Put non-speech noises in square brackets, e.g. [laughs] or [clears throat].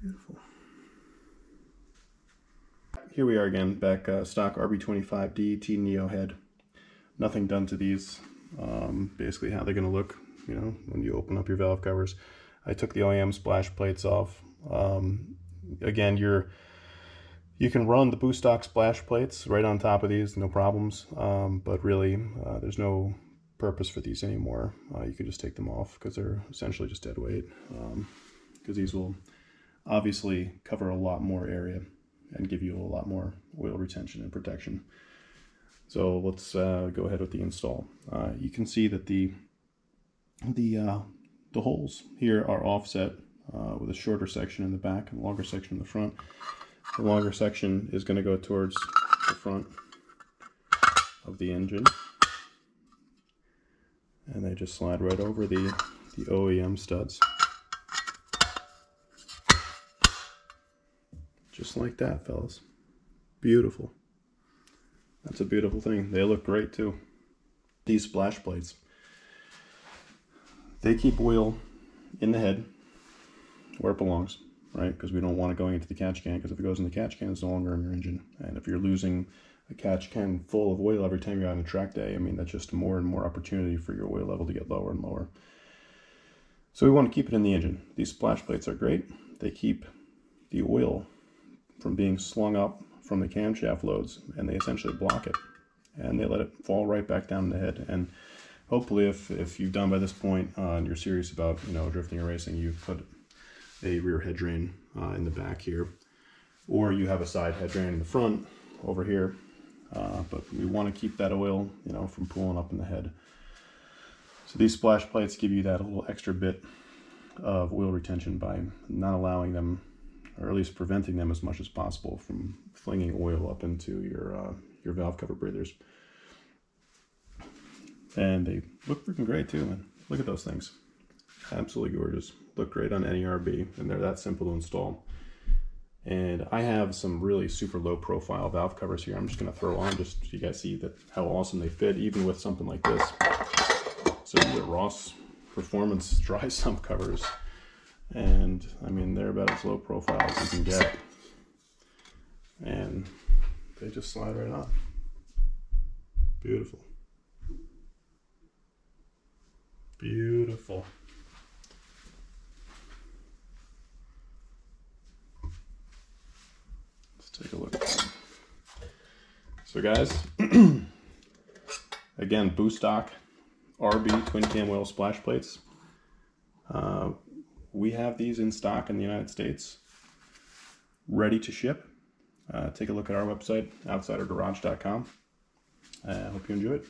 Beautiful. Here we are again, back uh, stock RB25 DET Neo head. Nothing done to these. Um, basically how they're going to look, you know, when you open up your valve covers. I took the OEM splash plates off. Um, again, you're you can run the Boost Doc splash plates right on top of these, no problems. Um, but really, uh, there's no purpose for these anymore. Uh, you can just take them off because they're essentially just dead weight. Because um, these will obviously cover a lot more area and give you a lot more oil retention and protection. So let's uh, go ahead with the install. Uh, you can see that the the uh, the holes here are offset uh, with a shorter section in the back and longer section in the front. The longer section is going to go towards the front of the engine. And they just slide right over the, the OEM studs. Just like that, fellas. Beautiful. That's a beautiful thing. They look great too. These splash plates. They keep oil in the head where it belongs, right? Because we don't want it going into the catch can because if it goes in the catch can, it's no longer in your engine. And if you're losing a catch can full of oil every time you're on a track day, I mean, that's just more and more opportunity for your oil level to get lower and lower. So we want to keep it in the engine. These splash plates are great. They keep the oil from being slung up from the camshaft loads and they essentially block it and they let it fall right back down the head. And hopefully if, if you've done by this point uh, and you're serious about, you know, drifting or racing, you've put a rear head drain uh, in the back here, or you have a side head drain in the front over here. Uh, but we want to keep that oil, you know, from pooling up in the head. So these splash plates give you that little extra bit of oil retention by not allowing them, or at least preventing them as much as possible from flinging oil up into your uh, your valve cover breathers. And they look freaking great too, man. Look at those things. Absolutely gorgeous. Look great on any RB, and they're that simple to install. And I have some really super low profile valve covers here. I'm just gonna throw on just so you guys see that how awesome they fit, even with something like this. So the Ross Performance [laughs] dry sump covers. And I mean, they're about as low profile as you can get. And they just slide right on. Beautiful. Beautiful. Let's take a look. So guys, [clears throat] again, Boost Doc RB twin cam wheel splash plates. Uh, we have these in stock in the United States, ready to ship. Uh, take a look at our website, outsidergarage.com. I uh, hope you enjoy it.